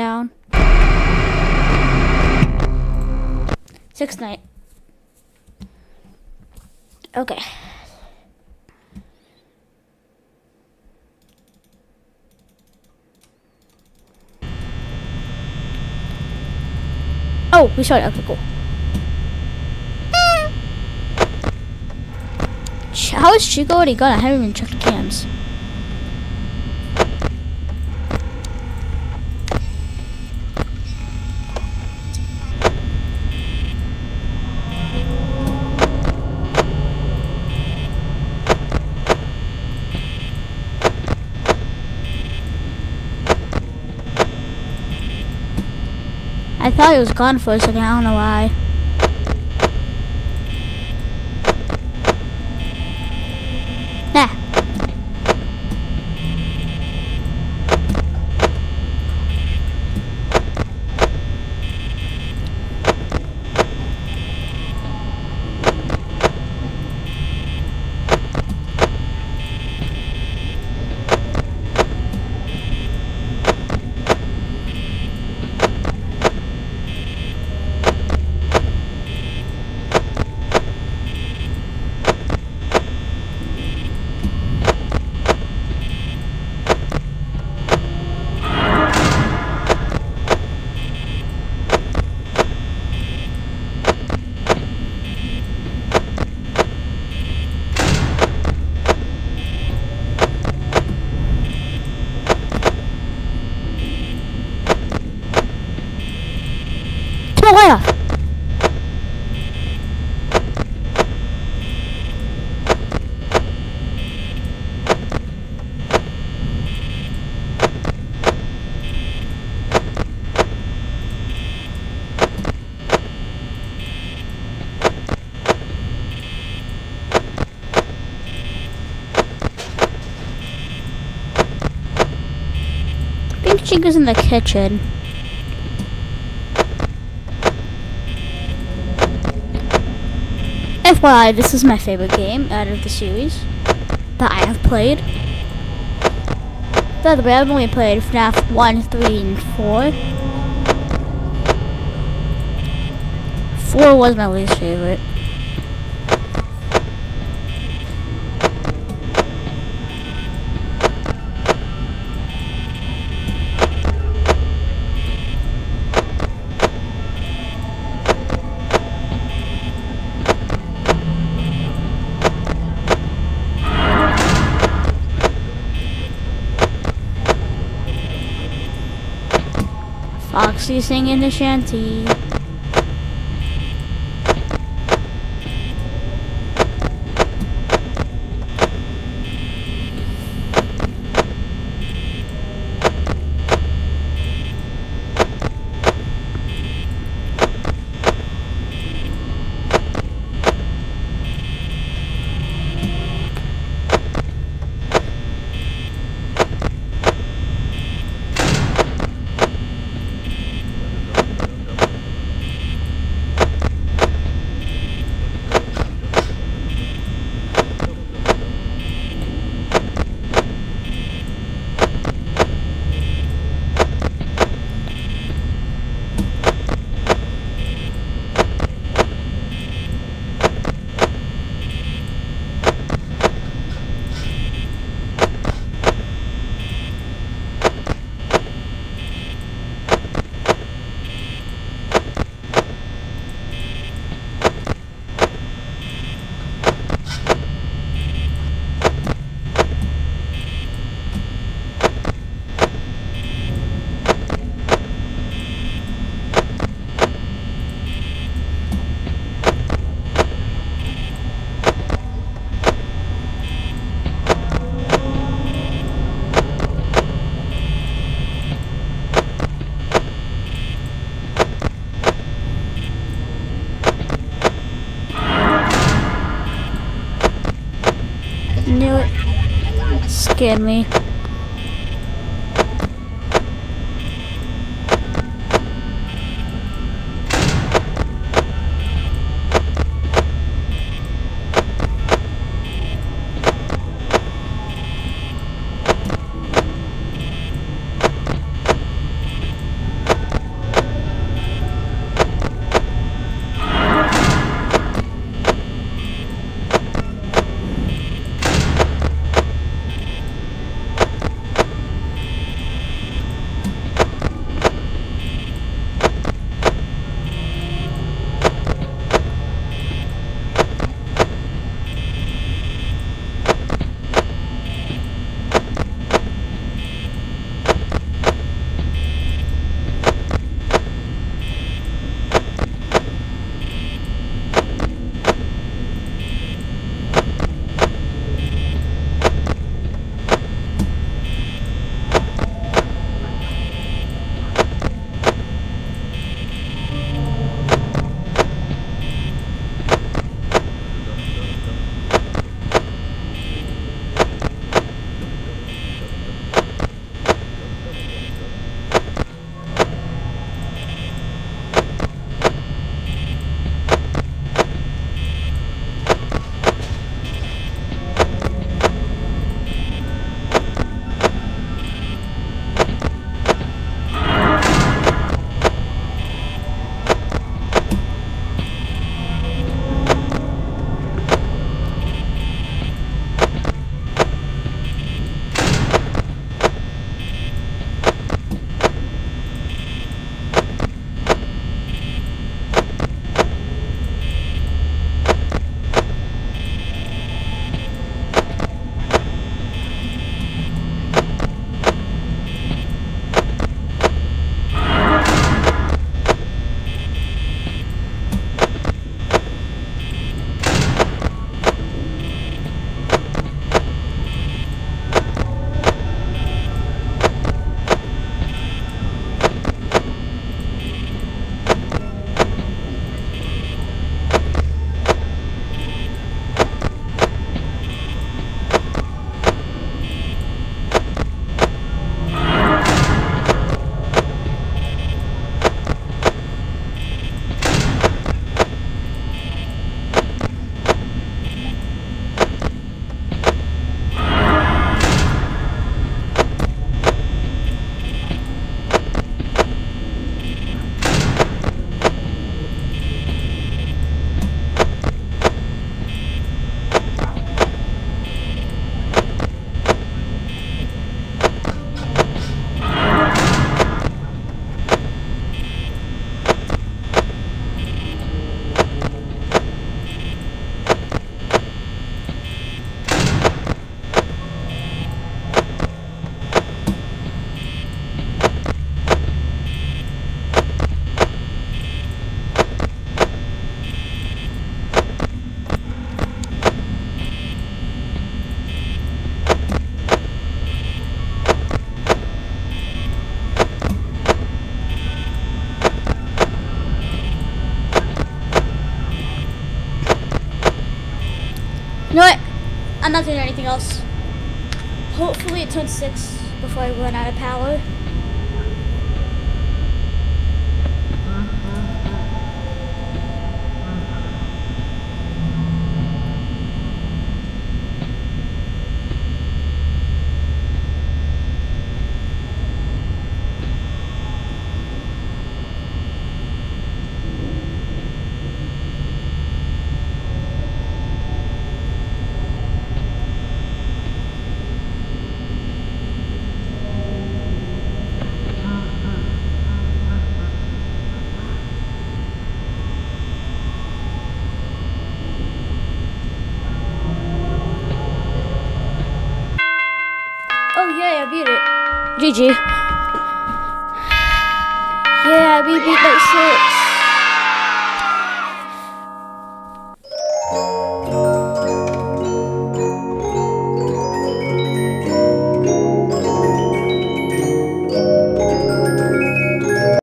down. Six night. Okay. Oh, we started. Okay, cool. How is Chica already gone? I haven't even checked the cams. Thought he was gone for a second. I don't know why. I think Chica's in the kitchen. FYI, this is my favorite game out of the series that I have played. By the way, I've only played FNAF 1, 3, and 4. 4 was my least favorite. Foxy singing the shanty. Knew it. Scared me. You know what? I'm not doing anything else. Hopefully it turns 6 before I run out of power. GG. Yeah, we beat like six.